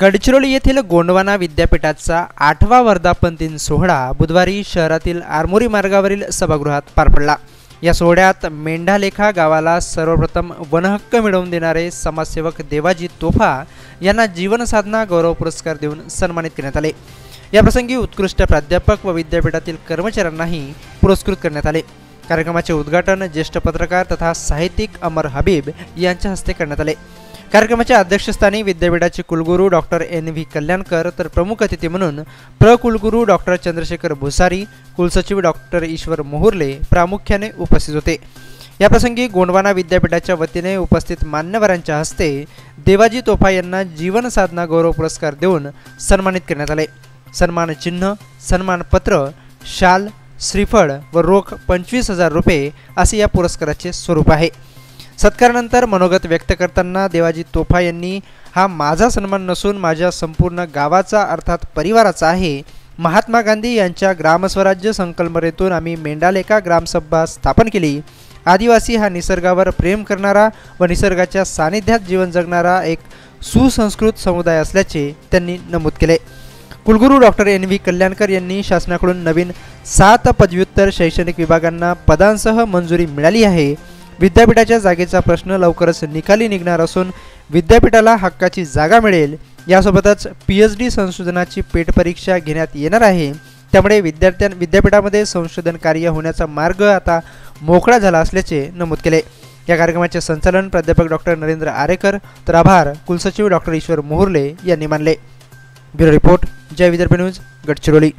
गडचिरोली येथील गोंडवाना विद्यापीठाचा आठवा वर्धापन दिन सोहळा बुधवारी शहरातील आरमोरी मार्गावरील सभागृहात पार पडला. या सोहळ्यात मेंढालेखा गावाला सर्वप्रथम वनहक्क मिळवून देणारे समाजसेवक देवाजी तोफा यांना जीवनसाधना गौरव पुरस्कार देऊन सन्मानित करण्यात आले. याप्रसंगी उत्कृष्ट प्राध्यापक व विद्यापीठातील कर्मचाऱ्यांनाही पुरस्कृत करण्यात आले. कार्यक्रमाचे उद्घाटन ज्येष्ठ पत्रकार तथा साहित्यिक अमर हबीब यांच्या हस्ते करण्यात आले. कार्यक्रमाच्या अध्यक्षस्थानी विद्यापीठाचे कुलगुरू डॉक्टर एन व्ही कल्याणकर तर प्रमुख अतिथी म्हणून प्र कुलगुरू डॉक्टर चंद्रशेखर भुसारी कुलसचिव डॉक्टर ईश्वर मोहुर्ले प्रामुख्याने उपस्थित होते. याप्रसंगी गोंडवाना विद्यापीठाच्या वतीने उपस्थित मान्यवरांच्या हस्ते देवाजी तोफा यांना जीवन साधना गौरव पुरस्कार देऊन सन्मानित करण्यात आले. सन्मान चिन्ह सन्मानपत्र शाल श्रीफळ व रोख पंचवीस हजार रुपये असे या पुरस्काराचे स्वरूप आहे. सत्कारानंतर मनोगत व्यक्त करताना देवाजी तोफा यांनी हा माझा सन्मान नसून माझ्या संपूर्ण गावाचा अर्थात परिवाराचा आहे. महात्मा गांधी यांच्या ग्रामस्वराज्य संकल्पनेतून आम्ही मेंढालेखा ग्रामसभा स्थापन केली. आदिवासी हा निसर्गावर प्रेम करणारा व निसर्गाच्या सानिध्यात जीवन जगणारा एक सुसंस्कृत समुदाय असल्याचे त्यांनी नमूद केले. कुलगुरू डॉक्टर एन. व्ही. कल्याणकर यांनी शासनाकडून नवीन सात पदव्युत्तर शैक्षणिक विभागांना पदांसह मंजुरी मिळाली आहे. विद्यापीठाच्या जागेचा प्रश्न लवकरच निकाली निघणार असून विद्यापीठाला हक्काची जागा मिळेल. यासोबतच पी एच डी संशोधनाची पेट परीक्षा घेण्यात येणार आहे. त्यामुळे विद्यार्थ्यां विद्यापीठामध्ये संशोधन कार्य होण्याचा मार्ग आता मोकळा झाला असल्याचे नमूद केले. या कार्यक्रमाचे संचालन प्राध्यापक डॉक्टर नरेंद्र आरेकर तर आभार. कुलसचिव डॉक्टर ईश्वर मोहर्ले यांनी मानले. Bureau report Jai Vidarbha news Gadchiroli.